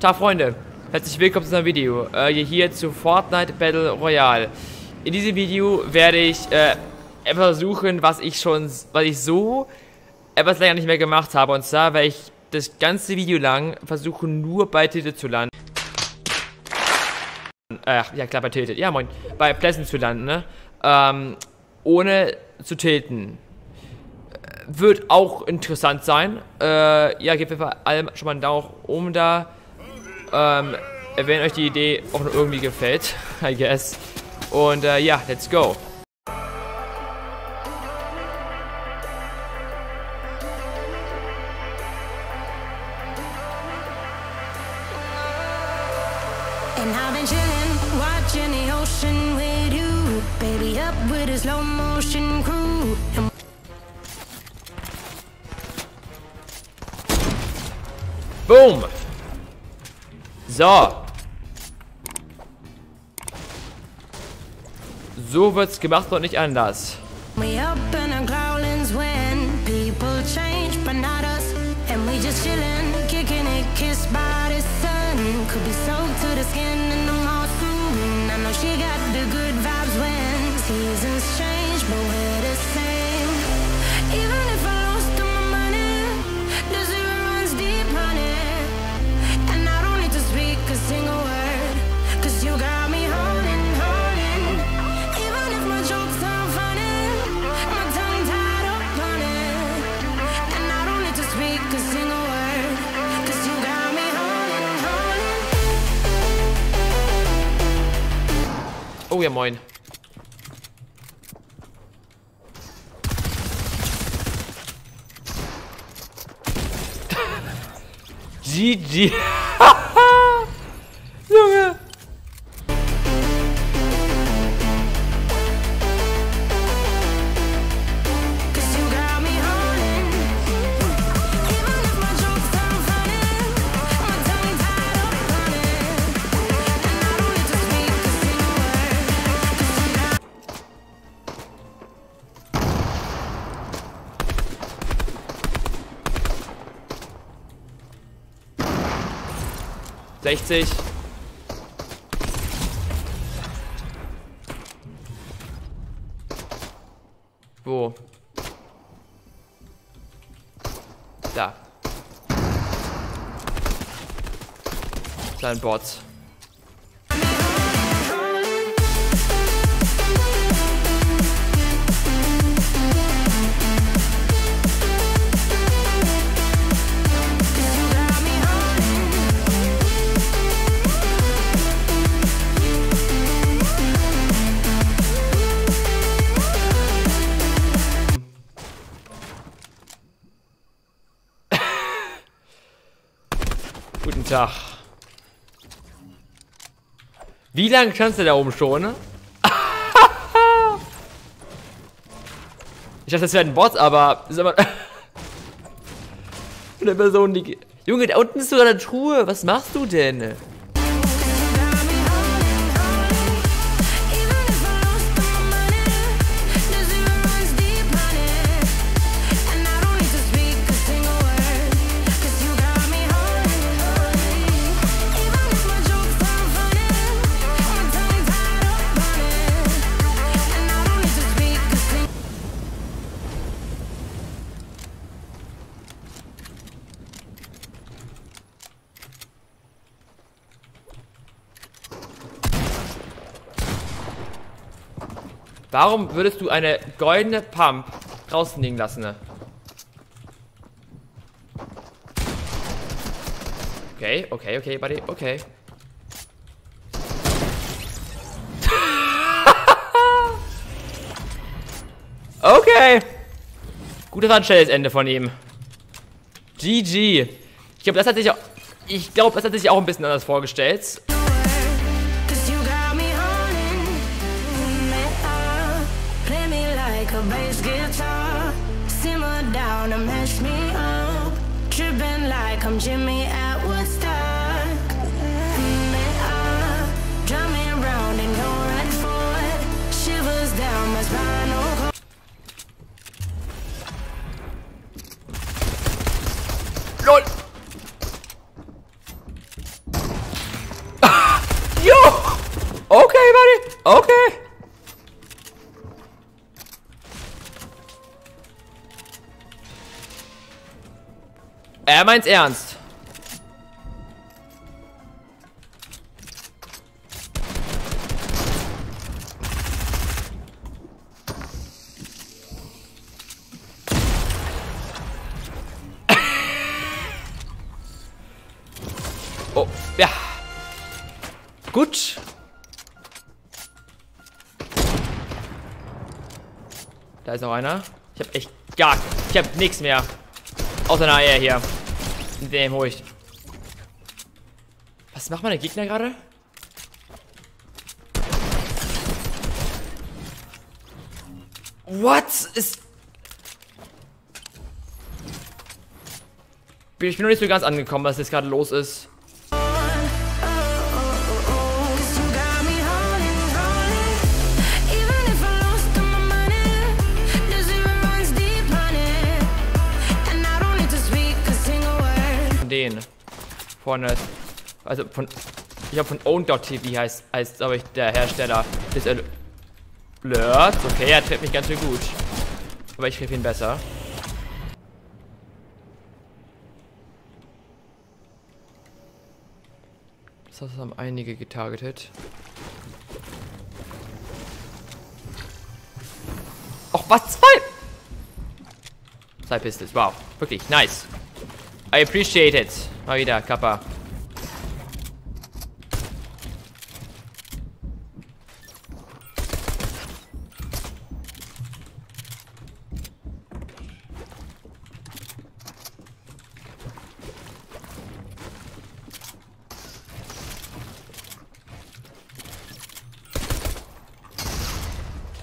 Tag Freunde, herzlich willkommen zu einem Video, äh, hier zu Fortnite Battle Royale. In diesem Video werde ich äh, versuchen, was ich schon, was ich so etwas länger nicht mehr gemacht habe. Und zwar werde ich das ganze Video lang versuchen, nur bei Tilted zu landen. Äh, ja klar, bei Tilted, ja moin, bei Pleasant zu landen, ne? Ähm, ohne zu tilten. Wird auch interessant sein. Äh, ja, gebt einfach allem schon mal einen Daumen oben da. Ähm, wenn euch die Idee auch noch irgendwie gefällt, I guess. Und äh, ja, let's go. And I've been chillin', watching the ocean with you. Baby, up with a slow motion crew. And Boom. So. So wird's gemacht und nicht anders. we up in our growlings people change, but. And we just chillin', kicking it, kissed by the sun. Could be soaked to the skin Oh ja, moin. GG. 60. Wo? Da. Sein Bot. Guten Tag. Wie lange kannst du da oben schon? ne? ich dachte, das wäre ein Bot, aber ist aber eine Person, die. Junge, da unten ist sogar eine Truhe. Was machst du denn? Warum würdest du eine goldene Pump draußen liegen lassen? ne? Okay, okay, okay, buddy, okay. okay. Gutes anständiges Ende von ihm. GG. Ich glaube, das hat sich auch. Ich glaube, das hat sich auch ein bisschen anders vorgestellt. Jimmy at Woodstock. Met down my spinal cord. Okay, buddy! Okay! Er meint's ernst. Oh, ja. Gut. Da ist noch einer. Ich hab echt gar... Ich hab nichts mehr. Außer einer AR hier. Den hol ich. Was macht meine Gegner gerade? What? Ist... Ich bin noch nicht so ganz angekommen, was jetzt gerade los ist. Word. Von. Vorne. Also von. Ich glaube von Own.tv heißt, heißt glaube ich, der Hersteller. Das ist Alert. Okay, er trifft mich ganz schön gut. Aber ich treffe ihn besser. Das haben einige getargetet. Och, was? Zwei? Zwei Pistols. Wow. Wirklich. Nice. I appreciate it. Wieder, Kappa.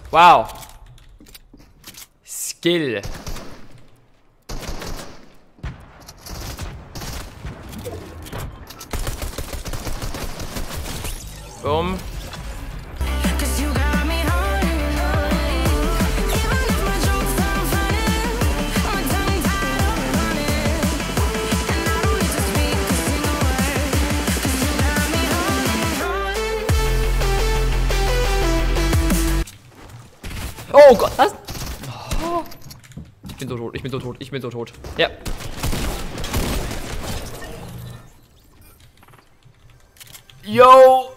Wow. Skill. Holding. Oh Gott, was? Oh. Ich bin so tot, ich bin so tot, ich bin so tot. Ja. Yo!